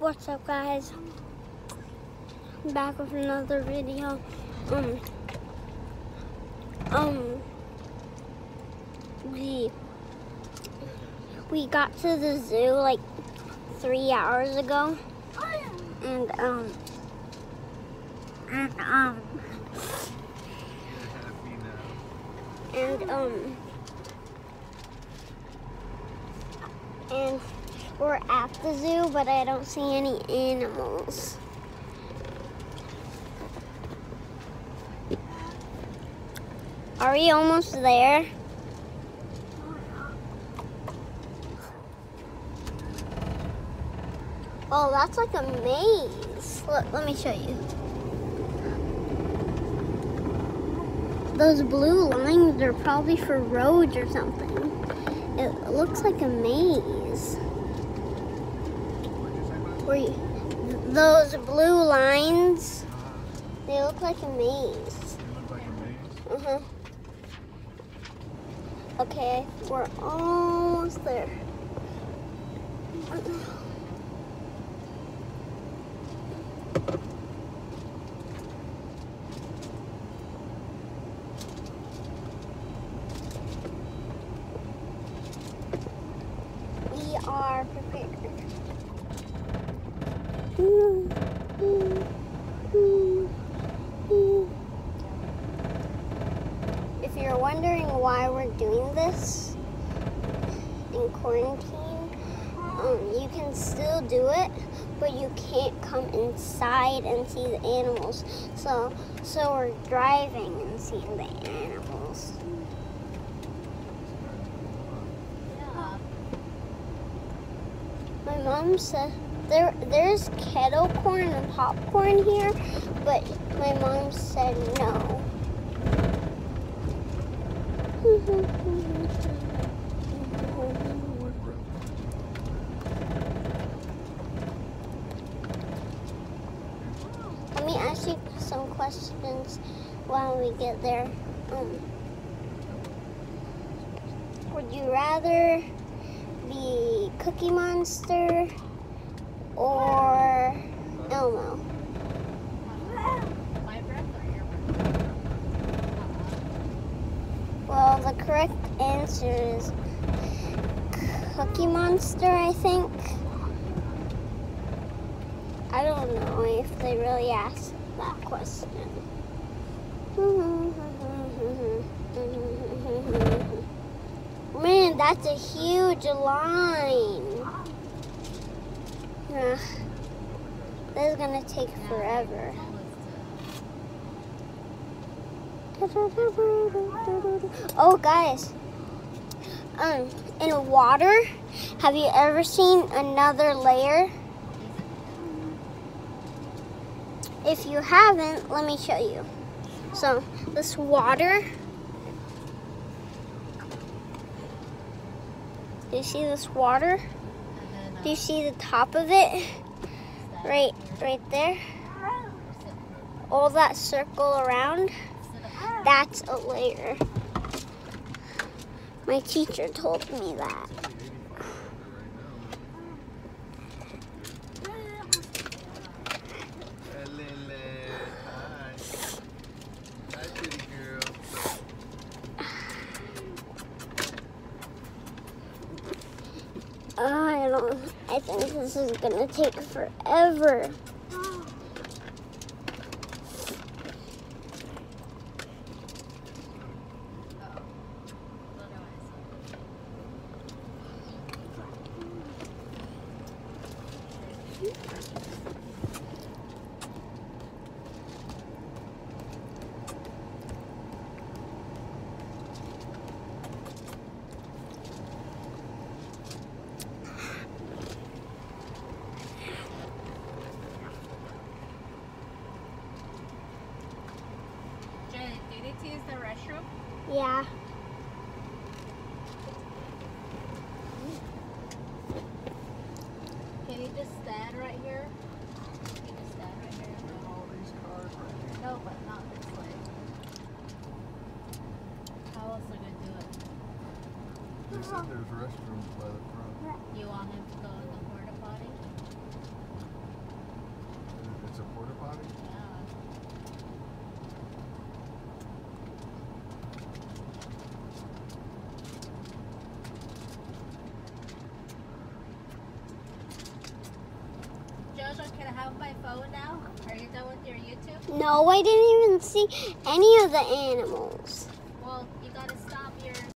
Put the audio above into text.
What's up guys? I'm back with another video. Um um we we got to the zoo like three hours ago and um and um and um and we're at the zoo, but I don't see any animals. Are we almost there? Oh, that's like a maze. Look, let me show you. Those blue lines are probably for roads or something. It looks like a maze. Where you, those blue lines, they look like a maze. Uh-huh. Okay, we're almost there. We are prepared. If you're wondering why we're doing this in quarantine, um, you can still do it, but you can't come inside and see the animals. So, so we're driving and seeing the animals. My mom said there there's kettle corn and popcorn here, but my mom said no. Let me ask you some questions while we get there. Um, would you rather be Cookie Monster or Elmo? Well, the correct answer is Cookie Monster, I think. I don't know if they really asked that question. Man, that's a huge line. Ugh. This is gonna take forever. Oh, guys. Um, in water, have you ever seen another layer? If you haven't, let me show you. So, this water. Do you see this water? Do you see the top of it? Right, right there. All that circle around, that's a layer. My teacher told me that. I don't. I think this is gonna take forever. Jen, do you need to use the restroom? Yeah. Can you just stand right here? Can you stand right here? No, but not this way. How else are we gonna do it? They said there's restrooms by the front. You want him to go in the horta potty? It's a porta potty? Can I have my phone now? Are you done with your YouTube? No, I didn't even see any of the animals.